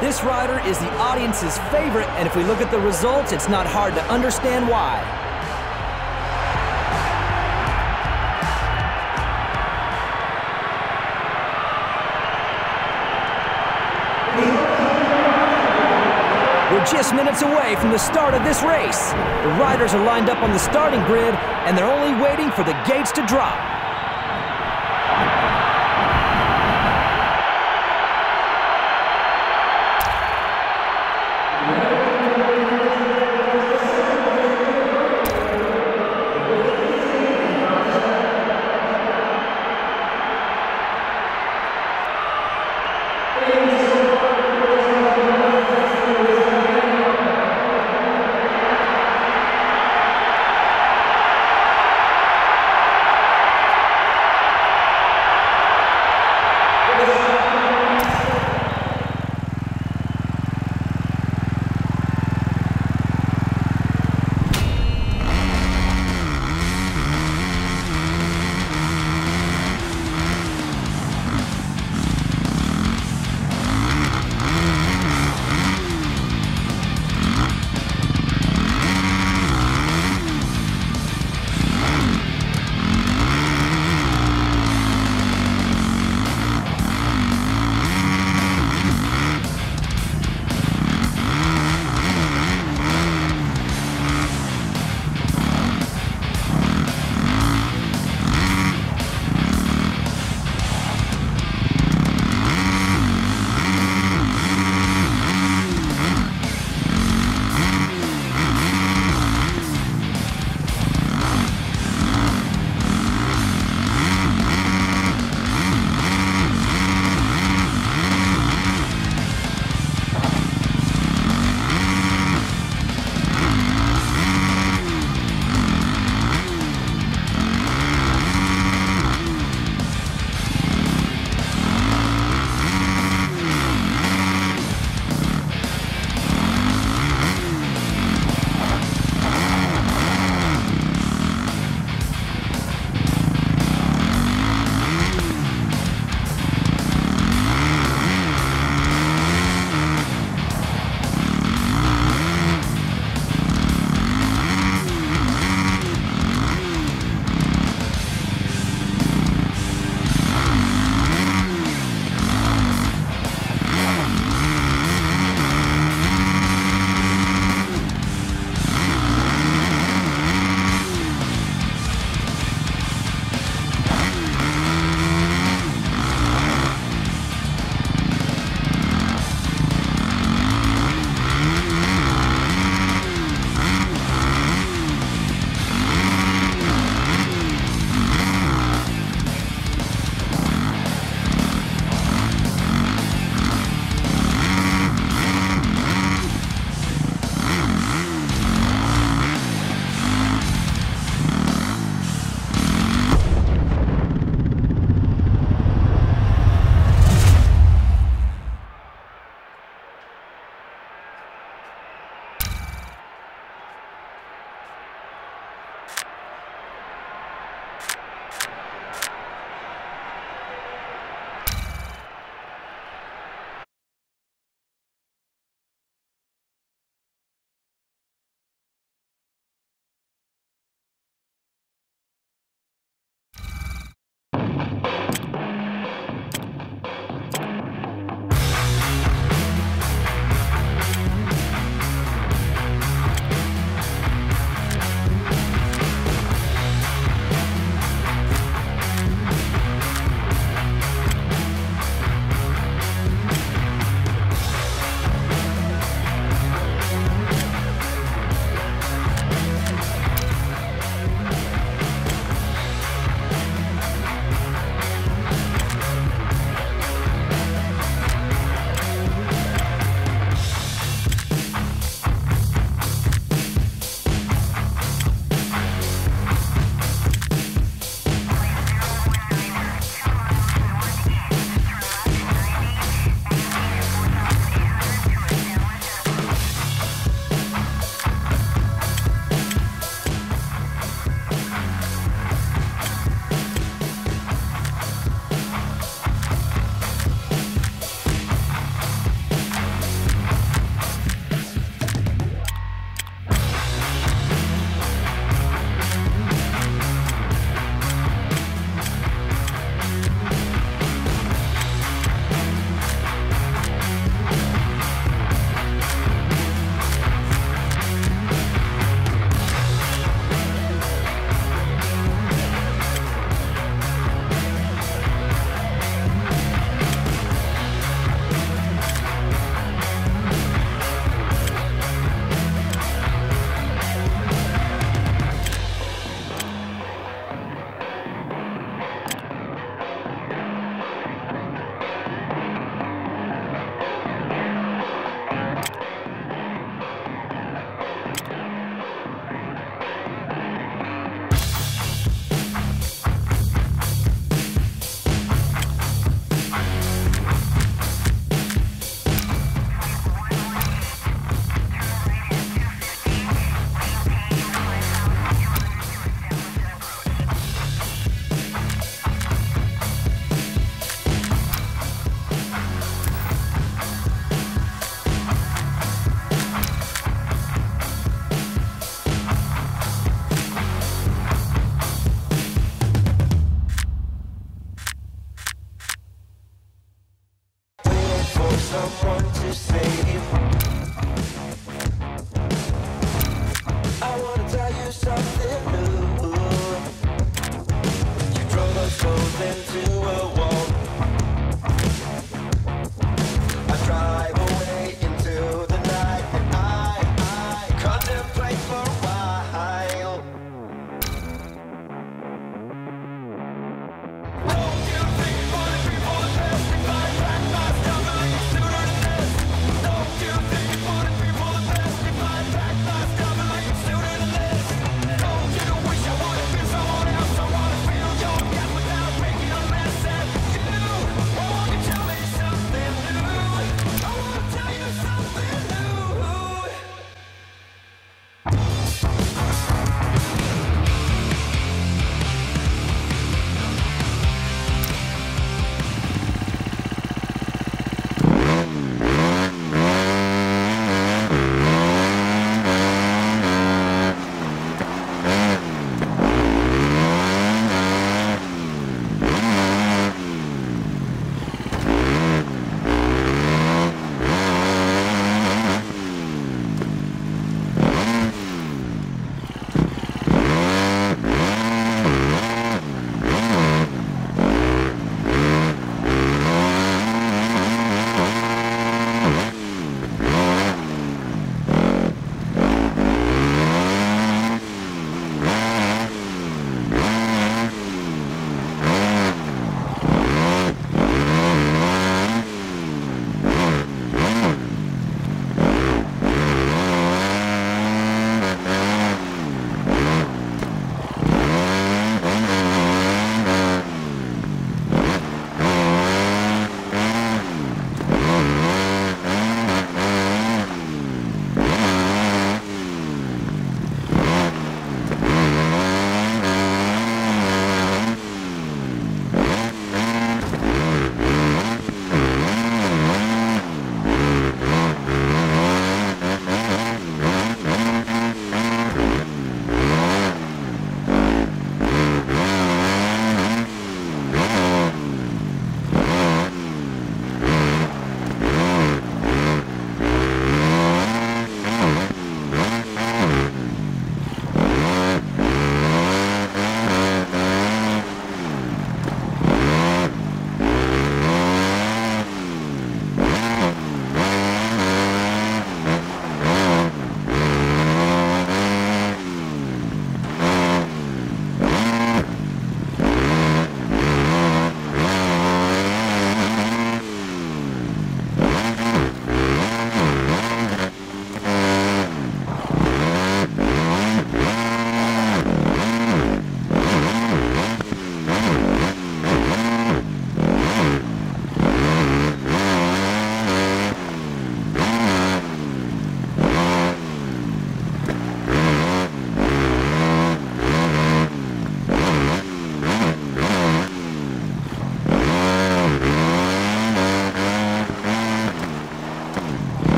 This rider is the audience's favorite, and if we look at the results, it's not hard to understand why. We're just minutes away from the start of this race. The riders are lined up on the starting grid, and they're only waiting for the gates to drop.